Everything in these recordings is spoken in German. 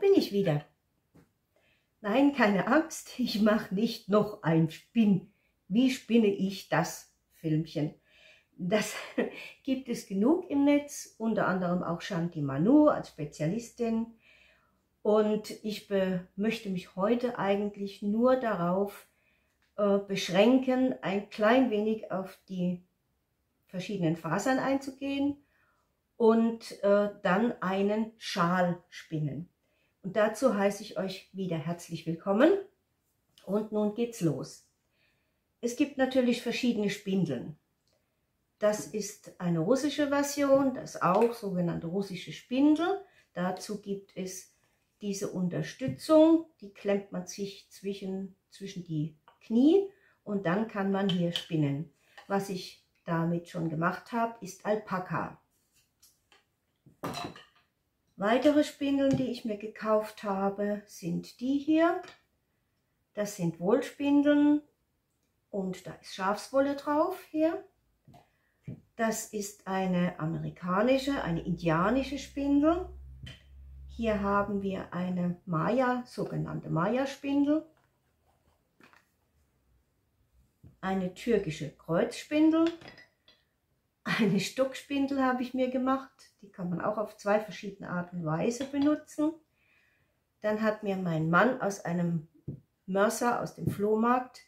bin ich wieder. Nein, keine Angst, ich mache nicht noch ein Spinn. Wie spinne ich das Filmchen? Das gibt es genug im Netz, unter anderem auch Shanti Manu als Spezialistin. Und ich möchte mich heute eigentlich nur darauf äh, beschränken, ein klein wenig auf die verschiedenen Fasern einzugehen und äh, dann einen Schal spinnen. Und dazu heiße ich euch wieder herzlich willkommen. Und nun geht's los. Es gibt natürlich verschiedene Spindeln. Das ist eine russische Version, das auch sogenannte russische Spindel. Dazu gibt es diese Unterstützung, die klemmt man sich zwischen, zwischen die Knie und dann kann man hier spinnen. Was ich damit schon gemacht habe, ist Alpaka. Weitere Spindeln, die ich mir gekauft habe, sind die hier. Das sind Wollspindeln und da ist Schafswolle drauf hier. Das ist eine amerikanische, eine indianische Spindel. Hier haben wir eine Maya, sogenannte Maya-Spindel. Eine türkische Kreuzspindel. Eine Stockspindel habe ich mir gemacht. Die kann man auch auf zwei verschiedene Art und Weise benutzen. Dann hat mir mein Mann aus einem Mörser aus dem Flohmarkt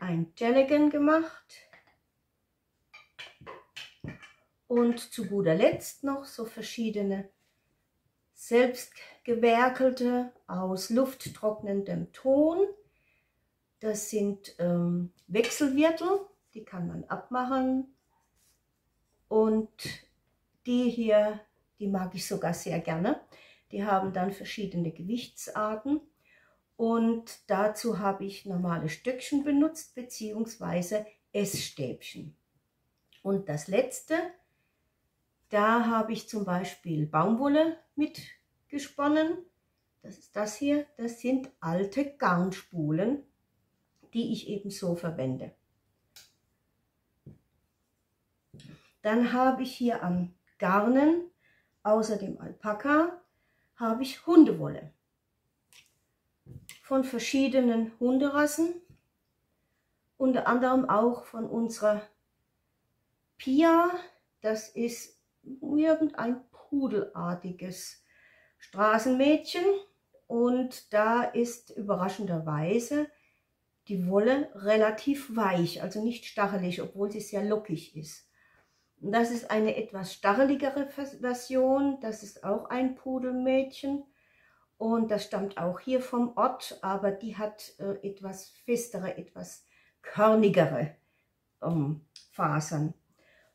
ein Jelligan gemacht. Und zu guter Letzt noch so verschiedene selbstgewerkelte aus lufttrocknendem Ton. Das sind ähm, Wechselwirtel, die kann man abmachen. Und die hier, die mag ich sogar sehr gerne. Die haben dann verschiedene Gewichtsarten. Und dazu habe ich normale Stöckchen benutzt, beziehungsweise Essstäbchen. Und das letzte, da habe ich zum Beispiel Baumwolle mitgesponnen. Das ist das hier. Das sind alte Garnspulen, die ich eben so verwende. Dann habe ich hier an Garnen, außer dem Alpaka, habe ich Hundewolle. Von verschiedenen Hunderassen, unter anderem auch von unserer Pia. Das ist irgendein pudelartiges Straßenmädchen und da ist überraschenderweise die Wolle relativ weich, also nicht stachelig, obwohl sie sehr lockig ist. Das ist eine etwas stacheligere Version, das ist auch ein Pudelmädchen und das stammt auch hier vom Ort, aber die hat äh, etwas festere, etwas körnigere ähm, Fasern.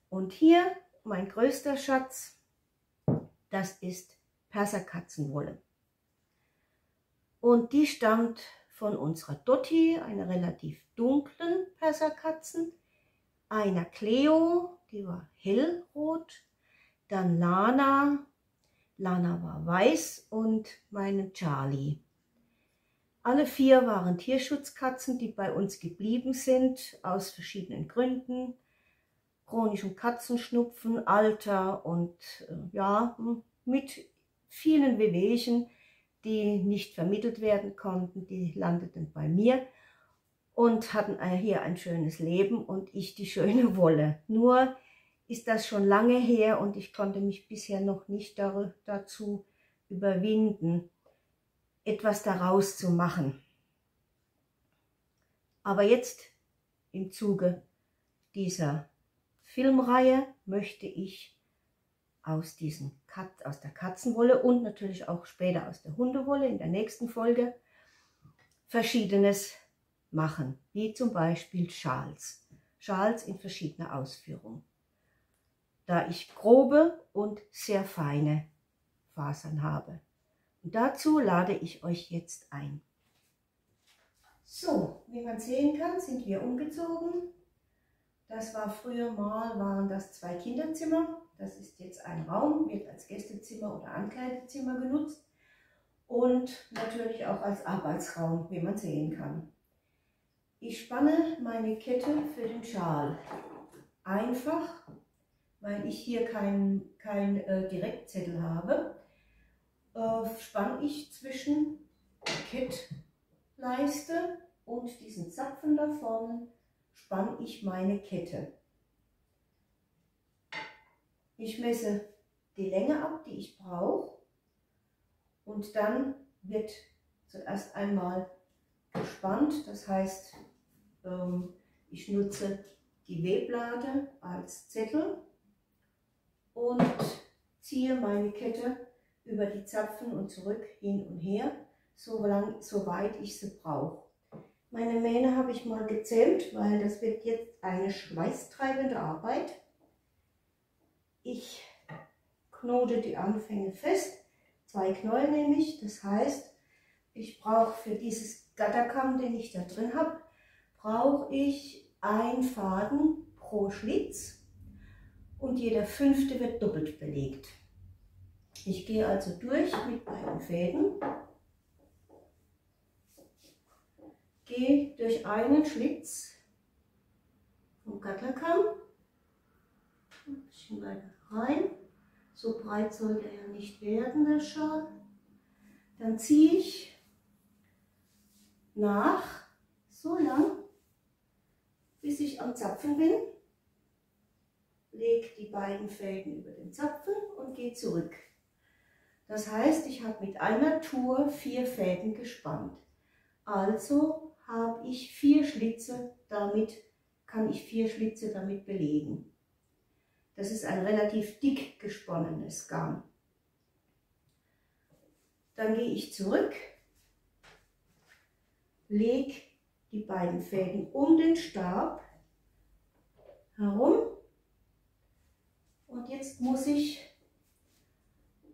Und hier mein größter Schatz, das ist Perserkatzenwolle. Und die stammt von unserer Dotti, einer relativ dunklen Perserkatzen, einer Cleo, die war hellrot, dann Lana, Lana war weiß und meine Charlie. Alle vier waren Tierschutzkatzen, die bei uns geblieben sind, aus verschiedenen Gründen. Chronischen Katzenschnupfen, Alter und äh, ja, mit vielen Wehwehchen, die nicht vermittelt werden konnten, die landeten bei mir und hatten hier ein schönes Leben und ich die schöne Wolle. Nur ist das schon lange her und ich konnte mich bisher noch nicht dazu überwinden, etwas daraus zu machen. Aber jetzt im Zuge dieser Filmreihe möchte ich aus, diesen Kat aus der Katzenwolle und natürlich auch später aus der Hundewolle in der nächsten Folge Verschiedenes machen, wie zum Beispiel Schals. Schals in verschiedener Ausführung. Da ich grobe und sehr feine Fasern habe. Und dazu lade ich euch jetzt ein. So, wie man sehen kann, sind wir umgezogen das war früher mal, waren das zwei Kinderzimmer. Das ist jetzt ein Raum, wird als Gästezimmer oder Ankleidezimmer genutzt. Und natürlich auch als Arbeitsraum, wie man sehen kann. Ich spanne meine Kette für den Schal. Einfach, weil ich hier keinen kein, äh, Direktzettel habe. äh, spanne ich zwischen Kettleiste und diesen Zapfen da vorne, spanne ich meine Kette. Ich messe die Länge ab, die ich brauche und dann wird zuerst einmal gespannt, das heißt, ich nutze die Weblade als Zettel und ziehe meine Kette über die Zapfen und zurück hin und her, so, lang, so weit ich sie brauche. Meine Mähne habe ich mal gezählt, weil das wird jetzt eine schweißtreibende Arbeit. Ich knote die Anfänge fest, zwei Knäuel nehme ich, das heißt, ich brauche für dieses Gatterkamm, den ich da drin habe, brauche ich ein Faden pro Schlitz und jeder fünfte wird doppelt belegt. Ich gehe also durch mit beiden Fäden, gehe durch einen Schlitz vom Gatterkamm, ein bisschen weiter rein, so breit soll der ja nicht werden, der Schal. Dann ziehe ich nach, so lang, bis ich am Zapfen bin, lege die beiden Fäden über den Zapfen und gehe zurück. Das heißt, ich habe mit einer Tour vier Fäden gespannt. Also habe ich vier Schlitze damit, kann ich vier Schlitze damit belegen. Das ist ein relativ dick gesponnenes Garn. Dann gehe ich zurück, lege die beiden Fäden um den Stab herum und jetzt muss ich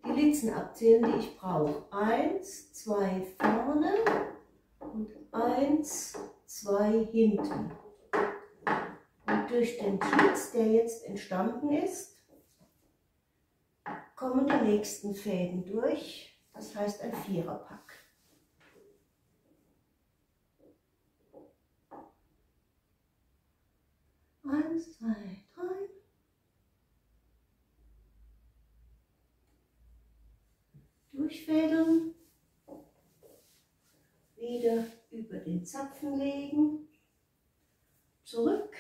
die Litzen abzählen, die ich brauche. Eins, zwei vorne und eins, zwei hinten. Und durch den Schlitz, der jetzt entstanden ist, kommen die nächsten Fäden durch. Das heißt ein Viererpack. Eins, zwei, drei. Durchfädeln. Wieder über den Zapfen legen. Zurück.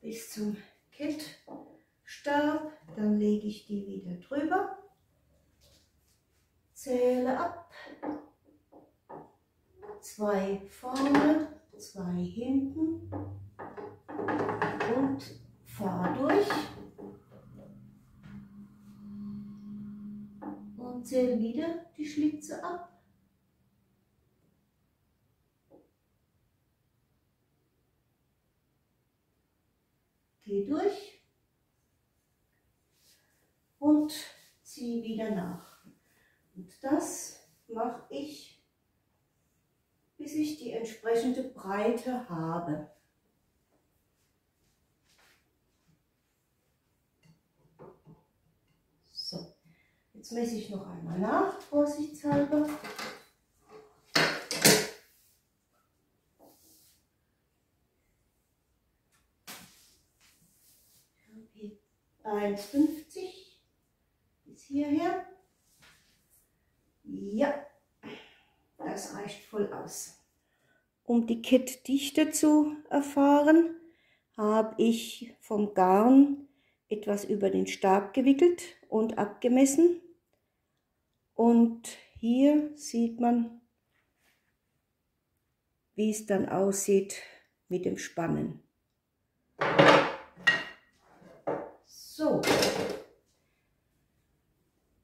Bis zum Kettstab. Dann lege ich die wieder drüber. Zähle ab zwei vorne, zwei hinten und fahr durch und zähle wieder die Schlitze ab. Geh durch und zieh wieder nach. Und das mache ich bis ich die entsprechende Breite habe. So, jetzt messe ich noch einmal nach, vorsichtshalber. Hier 1,50 bis hierher. Ja, das reicht voll aus. Um die Kettdichte zu erfahren, habe ich vom Garn etwas über den Stab gewickelt und abgemessen. Und hier sieht man, wie es dann aussieht mit dem Spannen. So,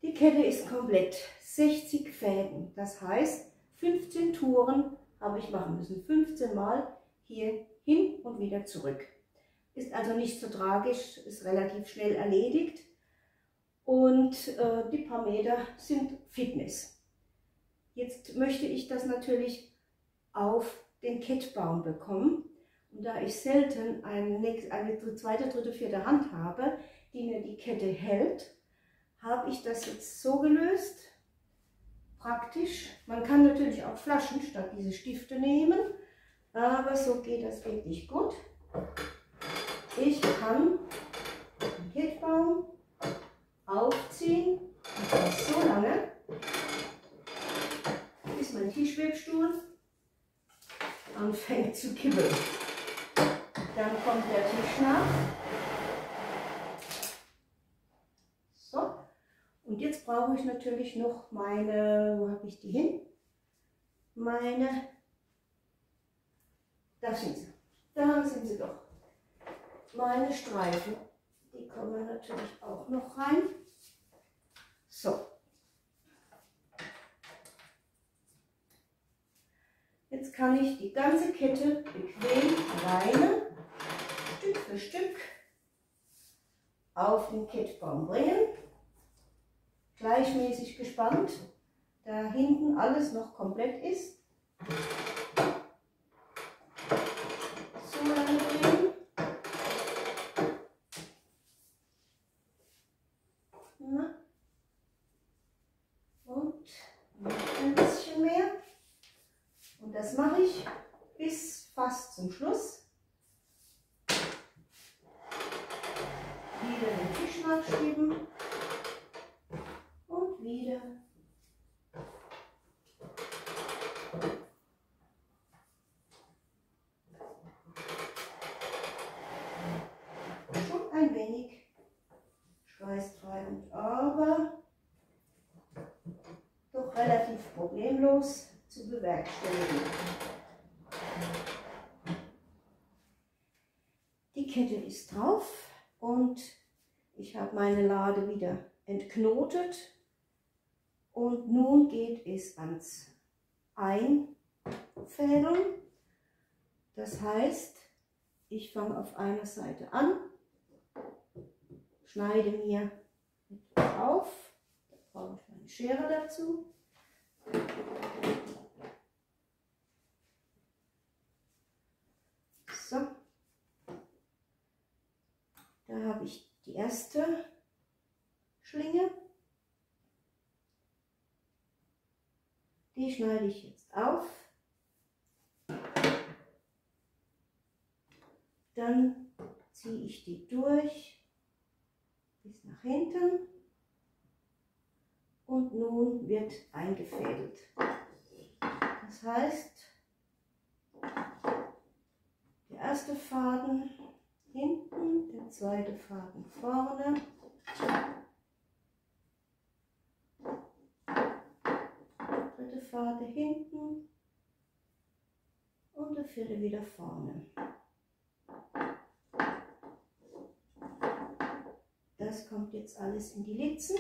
die Kette ist komplett 60 Fäden. Das heißt, 15 Touren habe ich machen müssen. 15 Mal hier hin und wieder zurück. Ist also nicht so tragisch, ist relativ schnell erledigt. Und äh, die paar Meter sind Fitness. Jetzt möchte ich das natürlich auf den Kettbaum bekommen. Und da ich selten eine, eine zweite, dritte, vierte Hand habe, die mir die Kette hält, habe ich das jetzt so gelöst, praktisch. Man kann natürlich auch Flaschen statt diese Stifte nehmen, aber so geht das wirklich gut. Ich kann den Kettbaum aufziehen, so lange, bis mein Tischwebstuhl anfängt zu kibbeln. Dann kommt der Tisch nach. So, und jetzt brauche ich natürlich noch meine, wo habe ich die hin? Meine, da sind sie, da sind sie doch. Meine Streifen, die kommen natürlich auch noch rein. So. Jetzt kann ich die ganze Kette bequem alleine, Stück für Stück, auf den Kettbaum bringen. Gleichmäßig gespannt, da hinten alles noch komplett ist. Die Kette ist drauf und ich habe meine Lade wieder entknotet. Und nun geht es ans Einfädeln. Das heißt, ich fange auf einer Seite an, schneide mir auf, da brauche ich meine Schere dazu so. Da habe ich die erste Schlinge. Die schneide ich jetzt auf. Dann ziehe ich die durch bis nach hinten und nun wird eingefädelt. Das heißt, der erste Faden hinten, der zweite Faden vorne. Dritte Faden hinten und der vierte wieder vorne. Das kommt jetzt alles in die Litzen.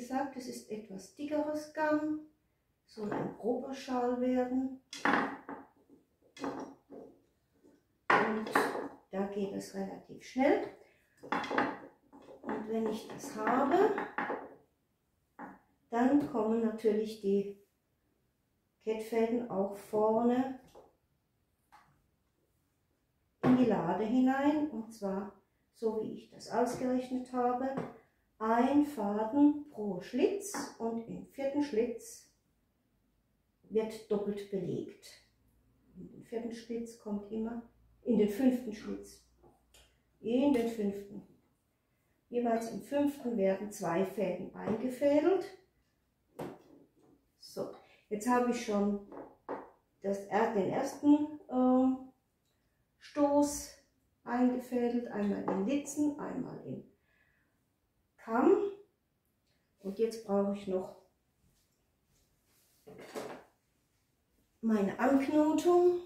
Gesagt, es ist etwas dickeres Garn, soll ein grober Schal werden. Und da geht es relativ schnell. Und wenn ich das habe, dann kommen natürlich die Kettfäden auch vorne in die Lade hinein und zwar so wie ich das ausgerechnet habe ein Faden pro Schlitz und im vierten Schlitz wird doppelt belegt. In den vierten Schlitz kommt immer, in den fünften Schlitz, in den fünften. Jeweils im fünften werden zwei Fäden eingefädelt. So, jetzt habe ich schon das, den ersten äh, Stoß eingefädelt, einmal in Litzen, einmal in Kamm. Und jetzt brauche ich noch meine Anknotung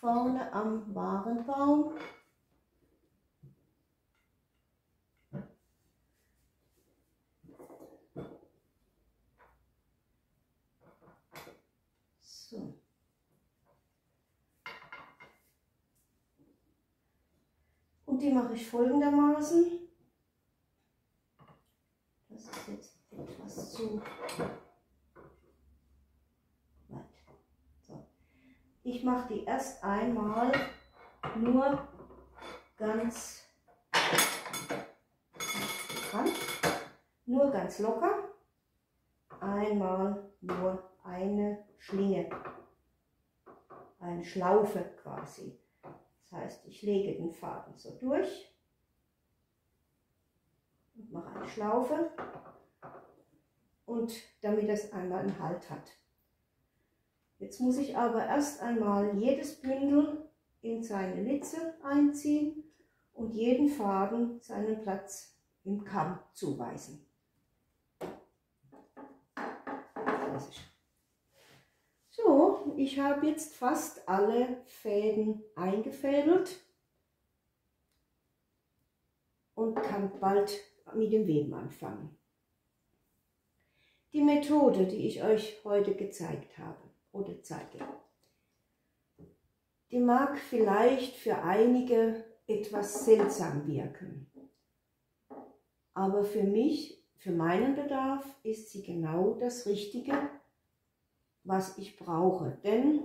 vorne am Warenbaum. Und die mache ich folgendermaßen. Das ist jetzt etwas zu. So. Ich mache die erst einmal nur ganz nur ganz locker, einmal nur eine Schlinge, eine Schlaufe quasi. Das heißt, ich lege den Faden so durch und mache eine Schlaufe und damit es einmal einen Halt hat. Jetzt muss ich aber erst einmal jedes Bündel in seine Litze einziehen und jeden Faden seinen Platz im Kamm zuweisen. So, ich habe jetzt fast alle Fäden eingefädelt und kann bald mit dem Weben anfangen. Die Methode, die ich euch heute gezeigt habe oder zeige, die mag vielleicht für einige etwas seltsam wirken. Aber für mich, für meinen Bedarf, ist sie genau das Richtige, was ich brauche. Denn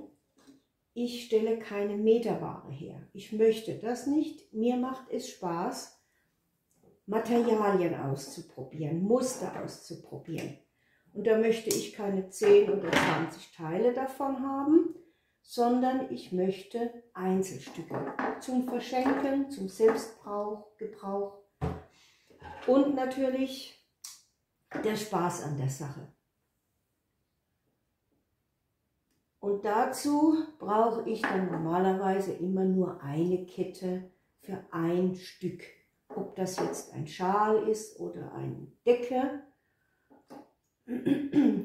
ich stelle keine Meterware her. Ich möchte das nicht. Mir macht es Spaß, Materialien auszuprobieren, Muster auszuprobieren. Und da möchte ich keine 10 oder 20 Teile davon haben, sondern ich möchte Einzelstücke zum Verschenken, zum Selbstbrauch, Gebrauch und natürlich der Spaß an der Sache. Und dazu brauche ich dann normalerweise immer nur eine Kette für ein Stück. Ob das jetzt ein Schal ist oder eine Decke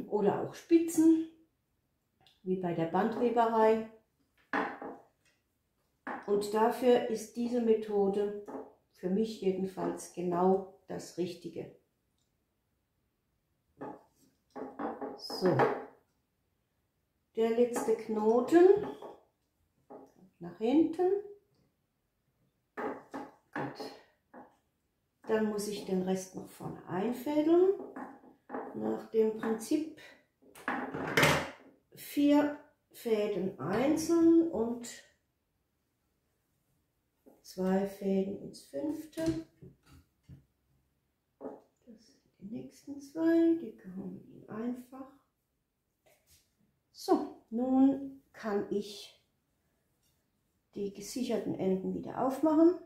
oder auch Spitzen wie bei der Bandweberei. Und dafür ist diese Methode für mich jedenfalls genau das Richtige. So, der letzte Knoten nach hinten. Gut. Dann muss ich den Rest noch vorne einfädeln. Nach dem Prinzip vier Fäden einzeln und zwei Fäden ins fünfte. Das sind die nächsten zwei, die kommen einfach. So, nun kann ich die gesicherten Enden wieder aufmachen,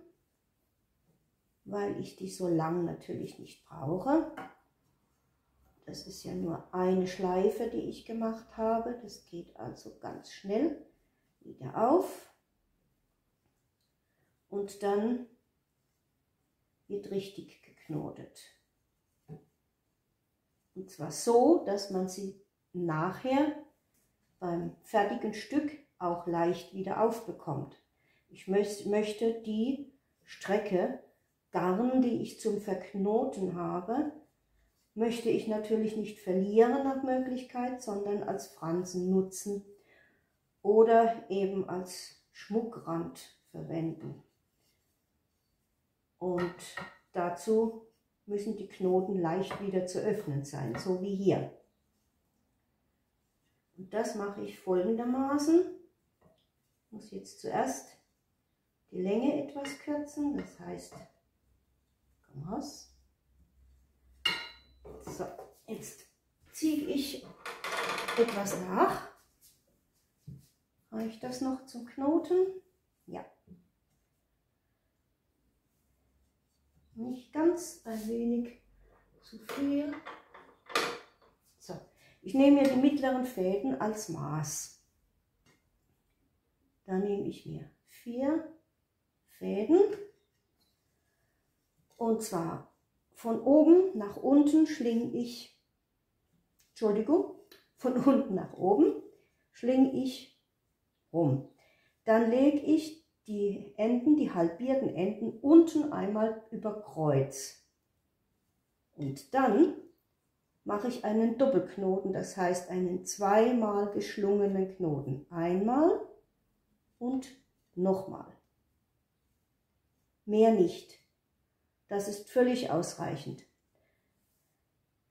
weil ich die so lang natürlich nicht brauche. Das ist ja nur eine Schleife, die ich gemacht habe. Das geht also ganz schnell wieder auf. Und dann wird richtig geknotet. Und zwar so, dass man sie nachher beim fertigen Stück auch leicht wieder aufbekommt. Ich möchte die Strecke Garn, die ich zum Verknoten habe, möchte ich natürlich nicht verlieren nach Möglichkeit, sondern als Fransen nutzen oder eben als Schmuckrand verwenden. Und dazu müssen die Knoten leicht wieder zu öffnen sein, so wie hier. Und das mache ich folgendermaßen. Ich muss jetzt zuerst die Länge etwas kürzen, das heißt, komm raus. So, jetzt ziehe ich etwas nach. Reicht das noch zum Knoten? Ja. Nicht ganz, ein wenig zu viel. So, ich nehme mir die mittleren Fäden als Maß. Da nehme ich mir vier Fäden und zwar von oben nach unten schlinge ich, Entschuldigung, von unten nach oben schlinge ich rum. Dann lege ich die Enden, die halbierten Enden unten einmal über Kreuz. Und dann mache ich einen Doppelknoten, das heißt einen zweimal geschlungenen Knoten. Einmal und nochmal. Mehr nicht. Das ist völlig ausreichend.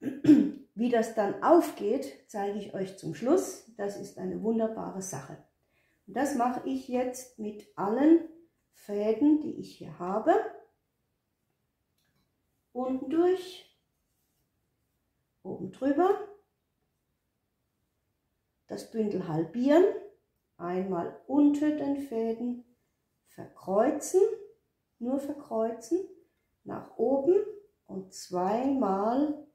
Wie das dann aufgeht, zeige ich euch zum Schluss. Das ist eine wunderbare Sache. Und das mache ich jetzt mit allen Fäden, die ich hier habe. Unten durch oben drüber, das Bündel halbieren, einmal unter den Fäden verkreuzen, nur verkreuzen, nach oben und zweimal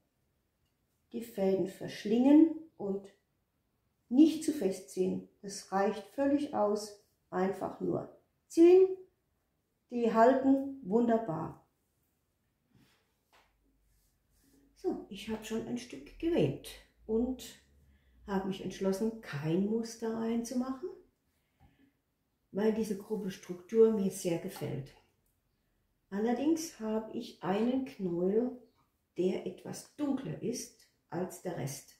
die Fäden verschlingen und nicht zu fest ziehen. Es reicht völlig aus, einfach nur ziehen, die halten wunderbar. So, ich habe schon ein Stück gewebt und habe mich entschlossen, kein Muster reinzumachen, weil diese grobe Struktur mir sehr gefällt. Allerdings habe ich einen Knäuel, der etwas dunkler ist als der Rest.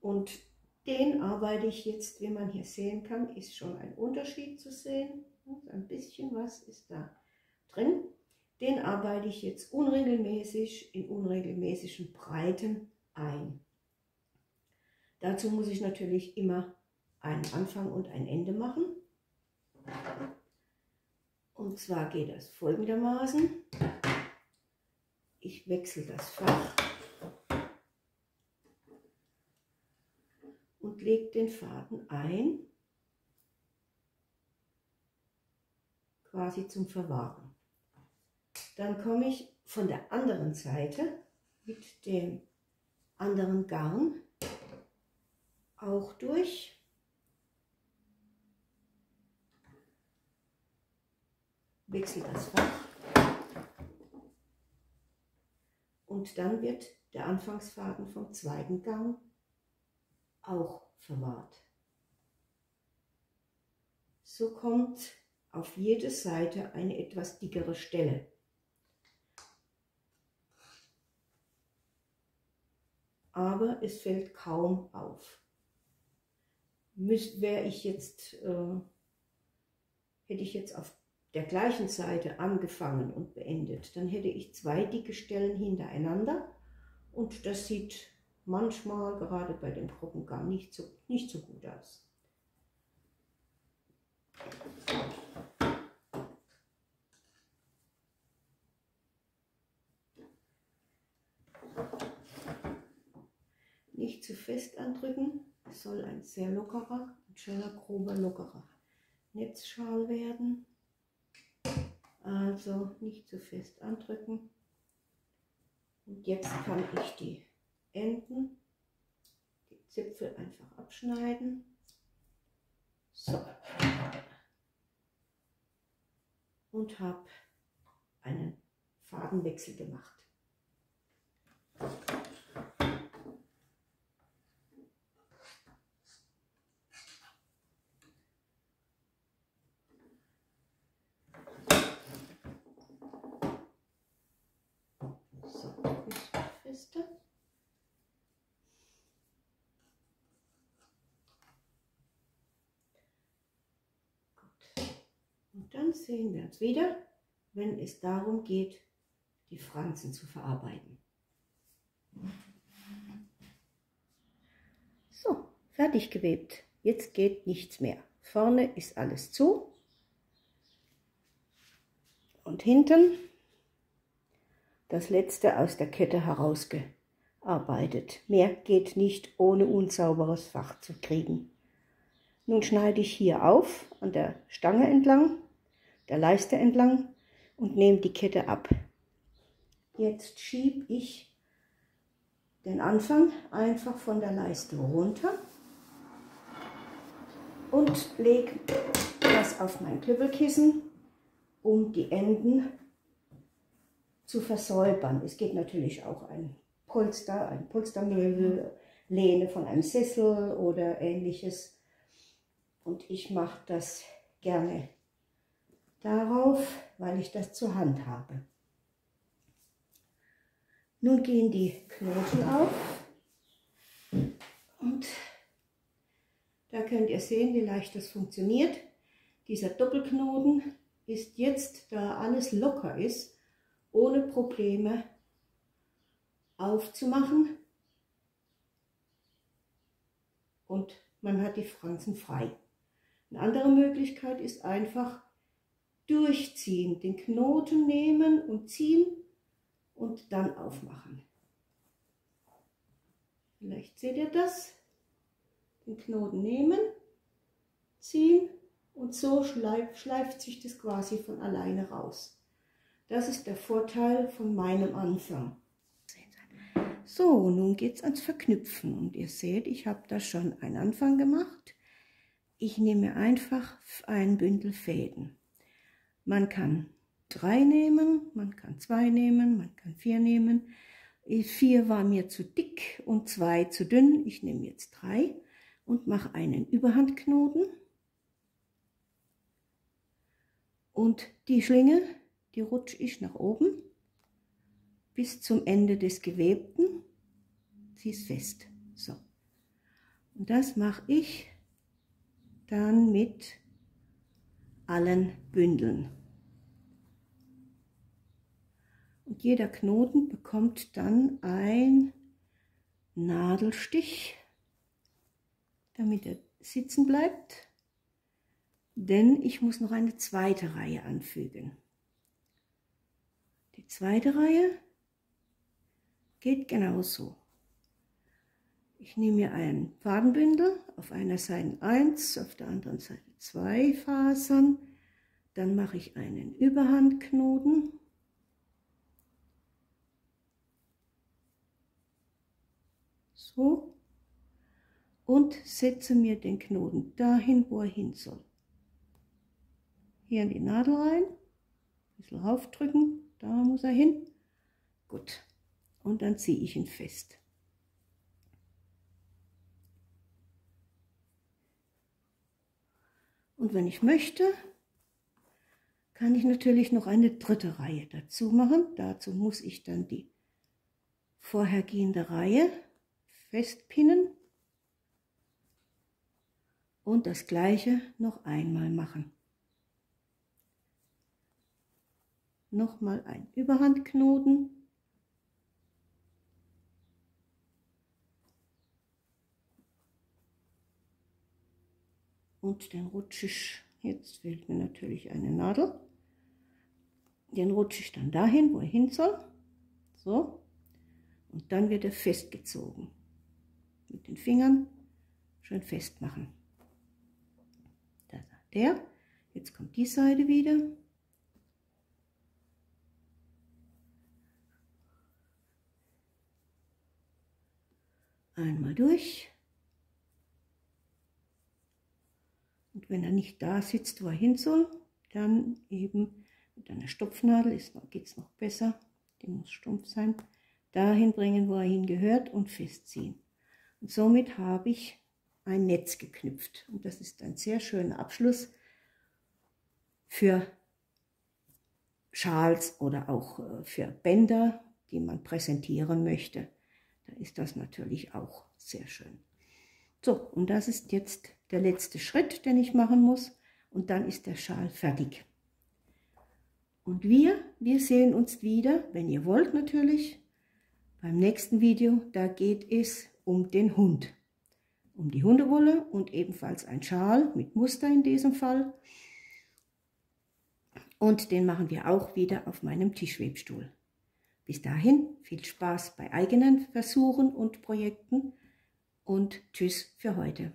Und den arbeite ich jetzt, wie man hier sehen kann, ist schon ein Unterschied zu sehen. Ein bisschen was ist da drin. Den arbeite ich jetzt unregelmäßig in unregelmäßigen Breiten ein. Dazu muss ich natürlich immer einen Anfang und ein Ende machen. Und zwar geht das folgendermaßen. Ich wechsle das Fach und lege den Faden ein, quasi zum Verwahren. Dann komme ich von der anderen Seite mit dem anderen Garn auch durch. Wechsle das Fach und dann wird der Anfangsfaden vom zweiten Gang auch verwahrt. So kommt auf jede Seite eine etwas dickere Stelle. Aber es fällt kaum auf. Wäre ich jetzt, äh, hätte ich jetzt auf der gleichen Seite angefangen und beendet, dann hätte ich zwei dicke Stellen hintereinander und das sieht manchmal, gerade bei den Gruppen, gar nicht so, nicht so gut aus. Nicht zu fest andrücken, es soll ein sehr lockerer, ein schöner, grober, lockerer Netzschal werden. Also nicht zu fest andrücken. Und jetzt kann ich die Enden, die Zipfel einfach abschneiden. So. Und habe einen Fadenwechsel gemacht. Dann sehen wir uns wieder, wenn es darum geht, die Franzen zu verarbeiten. So, fertig gewebt. Jetzt geht nichts mehr. Vorne ist alles zu und hinten das letzte aus der Kette herausgearbeitet. Mehr geht nicht, ohne unsauberes Fach zu kriegen. Nun schneide ich hier auf, an der Stange entlang der Leiste entlang und nehme die Kette ab. Jetzt schiebe ich den Anfang einfach von der Leiste runter und lege das auf mein Knüppelkissen, um die Enden zu versäubern. Es geht natürlich auch ein Polster, ein Polstermöbel, Lehne von einem Sessel oder ähnliches. Und ich mache das gerne darauf, weil ich das zur Hand habe. Nun gehen die Knoten auf und da könnt ihr sehen, wie leicht das funktioniert. Dieser Doppelknoten ist jetzt, da alles locker ist, ohne Probleme aufzumachen und man hat die Franzen frei. Eine andere Möglichkeit ist einfach durchziehen, den Knoten nehmen und ziehen und dann aufmachen. Vielleicht seht ihr das. Den Knoten nehmen, ziehen und so schleift, schleift sich das quasi von alleine raus. Das ist der Vorteil von meinem Anfang. So, nun geht es ans Verknüpfen und ihr seht, ich habe da schon einen Anfang gemacht. Ich nehme einfach ein Bündel Fäden. Man kann drei nehmen, man kann zwei nehmen, man kann vier nehmen. Vier war mir zu dick und zwei zu dünn. Ich nehme jetzt drei und mache einen Überhandknoten. Und die Schlinge, die rutsche ich nach oben bis zum Ende des Gewebten. Sie ist fest. So. Und das mache ich dann mit allen Bündeln. Und jeder Knoten bekommt dann ein Nadelstich, damit er sitzen bleibt. Denn ich muss noch eine zweite Reihe anfügen. Die zweite Reihe geht genauso. Ich nehme mir ein Fadenbündel, auf einer Seite 1, auf der anderen Seite 2 Fasern. Dann mache ich einen Überhandknoten so und setze mir den Knoten dahin, wo er hin soll. Hier in die Nadel rein, ein bisschen raufdrücken, da muss er hin. Gut, und dann ziehe ich ihn fest. Und wenn ich möchte, kann ich natürlich noch eine dritte Reihe dazu machen. Dazu muss ich dann die vorhergehende Reihe festpinnen und das gleiche noch einmal machen. Nochmal ein Überhandknoten. Und den rutsche ich, jetzt fehlt mir natürlich eine Nadel, den rutsche ich dann dahin, wo er hin soll. So. Und dann wird er festgezogen mit den Fingern schön festmachen. Da der. Jetzt kommt die Seite wieder. Einmal durch. Und wenn er nicht da sitzt, wo er hin soll, dann eben mit einer Stopfnadel geht es noch besser. Die muss stumpf sein. Dahin bringen, wo er hingehört und festziehen. Und somit habe ich ein Netz geknüpft. Und das ist ein sehr schöner Abschluss für Schals oder auch äh, für Bänder, die man präsentieren möchte. Da ist das natürlich auch sehr schön. So, und das ist jetzt der letzte Schritt, den ich machen muss. Und dann ist der Schal fertig. Und wir, wir sehen uns wieder, wenn ihr wollt natürlich, beim nächsten Video. Da geht es um den Hund. Um die Hundewolle und ebenfalls ein Schal mit Muster in diesem Fall. Und den machen wir auch wieder auf meinem Tischwebstuhl. Bis dahin viel Spaß bei eigenen Versuchen und Projekten und Tschüss für heute.